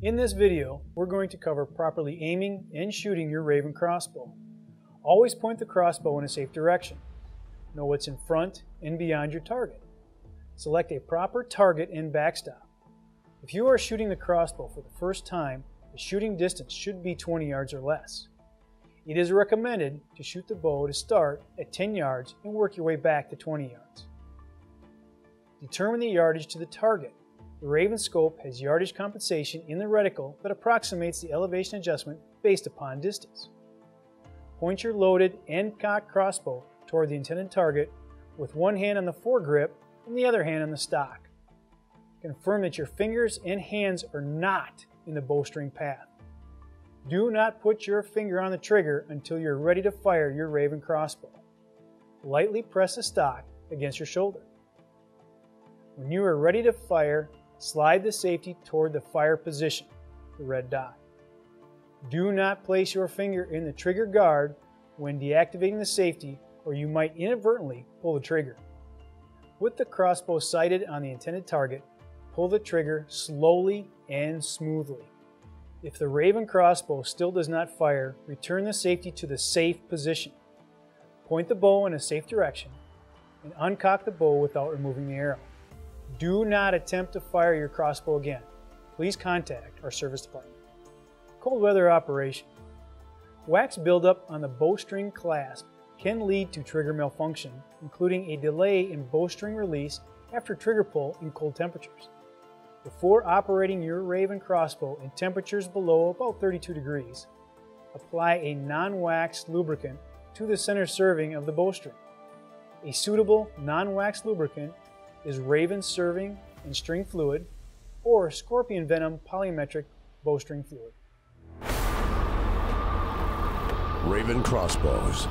In this video, we're going to cover properly aiming and shooting your Ravin crossbow. Always point the crossbow in a safe direction. Know what's in front and beyond your target. Select a proper target and backstop. If you are shooting the crossbow for the first time, the shooting distance should be 20 yards or less. It is recommended to shoot the bow to start at 10 yards and work your way back to 20 yards. Determine the yardage to the target the Ravin scope has yardage compensation in the reticle that approximates the elevation adjustment based upon distance. Point your loaded and cocked crossbow toward the intended target with one hand on the foregrip and the other hand on the stock. Confirm that your fingers and hands are not in the bowstring path. Do not put your finger on the trigger until you're ready to fire your Ravin crossbow. Lightly press the stock against your shoulder. When you are ready to fire, Slide the safety toward the fire position, the red dot. Do not place your finger in the trigger guard when deactivating the safety or you might inadvertently pull the trigger. With the crossbow sighted on the intended target, pull the trigger slowly and smoothly. If the Ravin crossbow still does not fire, return the safety to the safe position. Point the bow in a safe direction and uncock the bow without removing the arrow. Do not attempt to fire your crossbow again. Please contact our service department. Cold weather operation. Wax buildup on the bowstring clasp can lead to trigger malfunction, including a delay in bowstring release after trigger pull in cold temperatures. Before operating your Ravin crossbow in temperatures below about 32 degrees, apply a non-wax lubricant to the center serving of the bowstring. A suitable non-wax lubricant is Ravin serving and string fluid or Scorpion Venom polymetric bowstring fluid. Ravin crossbows